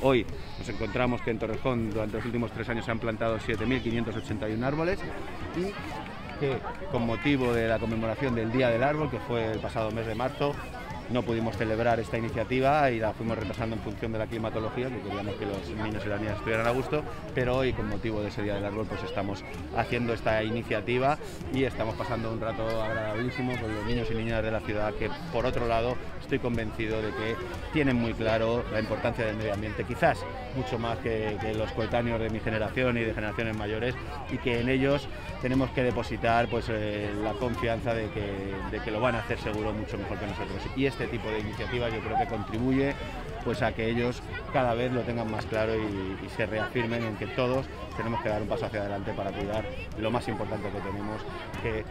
Hoy nos encontramos que en Torrejón durante los últimos tres años se han plantado 7.581 árboles y que con motivo de la conmemoración del Día del Árbol, que fue el pasado mes de marzo, no pudimos celebrar esta iniciativa y la fuimos retrasando en función de la climatología, que queríamos que los niños y las niñas estuvieran a gusto, pero hoy con motivo de ese Día del Árbol pues estamos haciendo esta iniciativa y estamos pasando un rato agradabilísimo con los niños y niñas de la ciudad que por otro lado estoy convencido de que tienen muy claro la importancia del medio ambiente, quizás mucho más que, los coetáneos de mi generación y de generaciones mayores y que en ellos tenemos que depositar pues eh, la confianza de que, de que lo van a hacer seguro mucho mejor que nosotros. Tipo de iniciativas yo creo que contribuye pues a que ellos cada vez lo tengan más claro y, se reafirmen en que todos tenemos que dar un paso hacia adelante para cuidar lo más importante que tenemos, que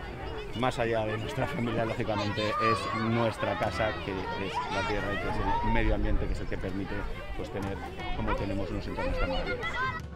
más allá de nuestra familia, lógicamente, es nuestra casa, que es la tierra y que es el medio ambiente, que es el que permite pues, tener como tenemos unos entornos tan maravillosos.